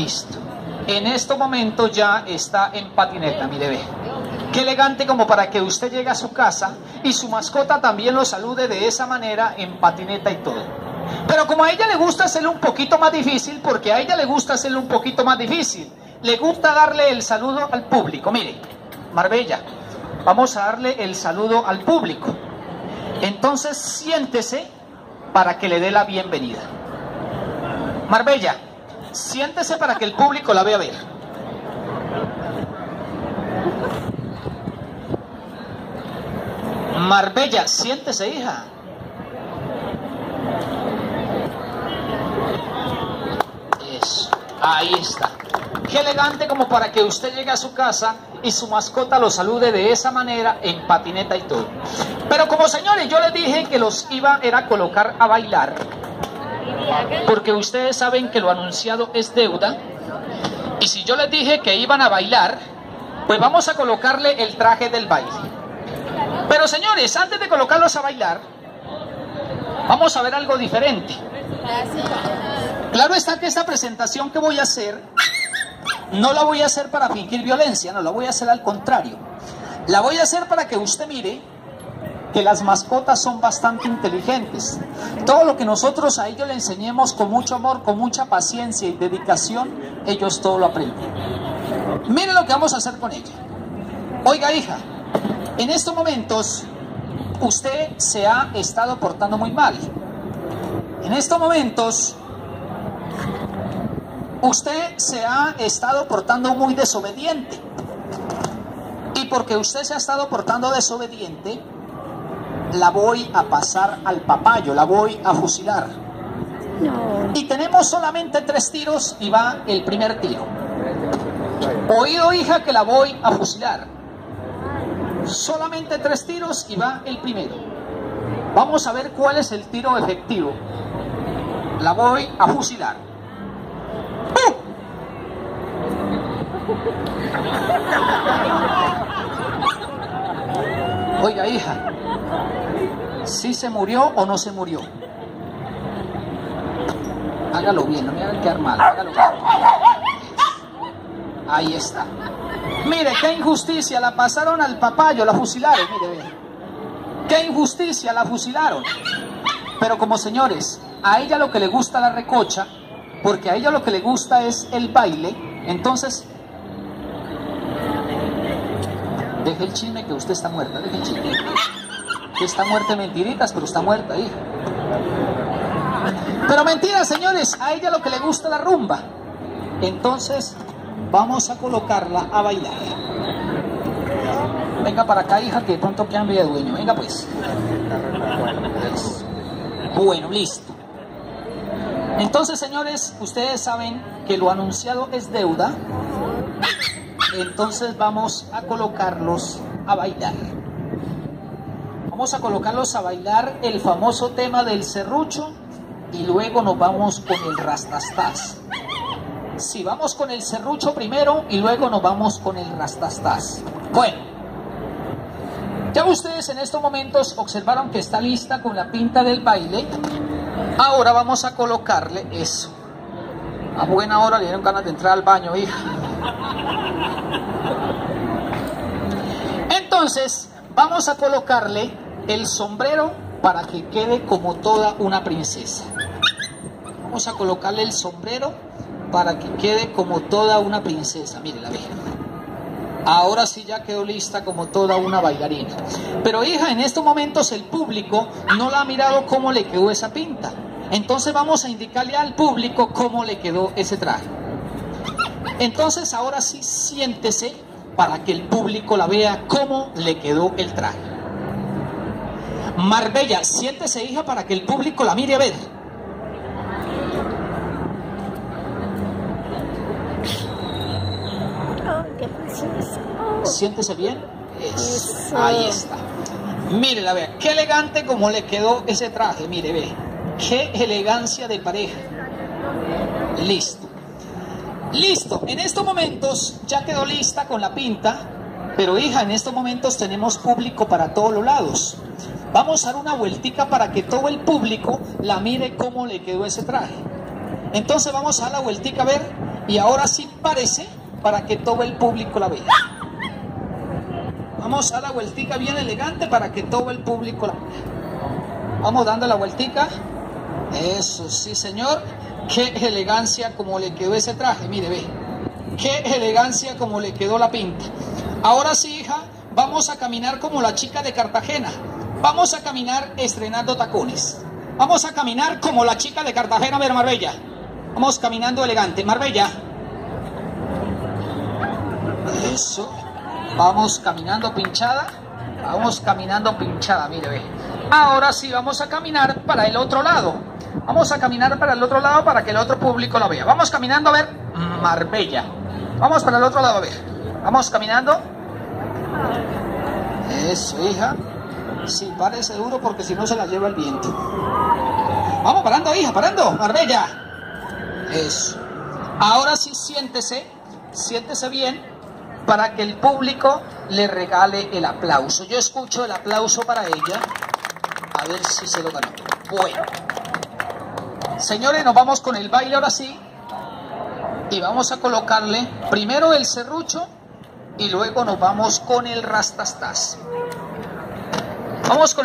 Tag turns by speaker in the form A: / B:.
A: listo. En este momento ya está en patineta, mire, ve. Qué elegante como para que usted llegue a su casa y su mascota también lo salude de esa manera en patineta y todo. Pero como a ella le gusta hacerlo un poquito más difícil, porque a ella le gusta hacerlo un poquito más difícil, le gusta darle el saludo al público. Mire, Marbella, vamos a darle el saludo al público. Entonces siéntese para que le dé la bienvenida. Marbella, siéntese para que el público la vea ver. Marbella, siéntese, hija. Eso, ahí está. Qué elegante como para que usted llegue a su casa y su mascota lo salude de esa manera en patineta y todo. Pero como señores, yo les dije que los iba era colocar a bailar. Porque ustedes saben que lo anunciado es deuda. Y si yo les dije que iban a bailar, pues vamos a colocarle el traje del baile. Pero señores, antes de colocarlos a bailar, vamos a ver algo diferente. Claro está que esta presentación que voy a hacer, no la voy a hacer para fingir violencia, no, la voy a hacer al contrario. La voy a hacer para que usted mire que las mascotas son bastante inteligentes. Todo lo que nosotros a ellos le enseñemos con mucho amor, con mucha paciencia y dedicación, ellos todo lo aprenden. Mire lo que vamos a hacer con ella. Oiga, hija, en estos momentos usted se ha estado portando muy mal. En estos momentos usted se ha estado portando muy desobediente. Y porque usted se ha estado portando desobediente, la voy a pasar al papayo, la voy a fusilar. Y tenemos solamente tres tiros y va el primer tiro. Oído hija que la voy a fusilar. Solamente tres tiros y va el primero. Vamos a ver cuál es el tiro efectivo. La voy a fusilar. Oiga hija, si se murió o no se murió. Hágalo bien, no me haga quedar mal, hágalo bien. Ahí está. Mire, qué injusticia, la pasaron al papayo, la fusilaron, mire, ve. Qué injusticia, la fusilaron. Pero como señores, a ella lo que le gusta la recocha, porque a ella lo que le gusta es el baile, entonces deje el chisme que usted está muerta, deje el chisme. Está muerta mentiritas, pero está muerta, hija. Pero mentiras, señores, a ella lo que le gusta la rumba. Entonces, vamos a colocarla a bailar. Venga para acá, hija, que de pronto cambie de dueño. Venga, pues. Bueno, listo. Entonces, señores, ustedes saben que lo anunciado es deuda. Entonces vamos a colocarlos a bailar. Vamos a colocarlos a bailar el famoso tema del serrucho y luego nos vamos con el rastastas. Si vamos con el serrucho primero y luego nos vamos con el rastastas. Bueno, ya ustedes en estos momentos observaron que está lista con la pinta del baile. Ahora vamos a colocarle eso. A buena hora le dieron ganas de entrar al baño, hija. Entonces, vamos a colocarle el sombrero para que quede como toda una princesa. Vamos a colocarle el sombrero para que quede como toda una princesa. Mire la vieja. Ahora sí ya quedó lista como toda una bailarina. Pero hija, en estos momentos el público no la ha mirado cómo le quedó esa pinta. Entonces vamos a indicarle al público cómo le quedó ese traje. Entonces ahora sí siéntese para que el público la vea cómo le quedó el traje. Marbella, siéntese hija para que el público la mire a ver. Siéntese bien. Eso. Ahí está. Mire la vea, qué elegante como le quedó ese traje, mire, ve. Qué elegancia de pareja. Listo. Listo, en estos momentos ya quedó lista con la pinta, pero hija, en estos momentos tenemos público para todos los lados. Vamos a dar una vueltica para que todo el público la mire cómo le quedó ese traje. Entonces vamos a dar la vueltica a ver Y ahora sí parece para que todo el público la vea. Vamos a la vueltica bien elegante para que todo el público la vea. Vamos dando la vueltica. Eso, sí señor. Qué elegancia como le quedó ese traje. Mire, ve. Qué elegancia como le quedó la pinta. Ahora sí, hija, vamos a caminar como la chica de Cartagena. Vamos a caminar estrenando tacones. Vamos a caminar como la chica de Cartagena, ver, Marbella. Vamos caminando elegante. Marbella. Eso. Vamos caminando pinchada. Vamos caminando pinchada, mire, ve. Ahora sí vamos a caminar para el otro lado. Vamos a caminar para el otro lado para que el otro público lo vea. Vamos caminando a ver Marbella. Vamos para el otro lado a ver. Vamos caminando. Eso, hija. Sí, parece duro porque si no se la lleva el viento. Vamos parando, hija, parando. Marbella. Eso. Ahora sí siéntese, siéntese bien para que el público le regale el aplauso. Yo escucho el aplauso para ella. A ver si se lo ganó. Bueno. Señores, nos vamos con el baile ahora sí. Y vamos a colocarle primero el serrucho y luego nos vamos con el rastastas. Vamos con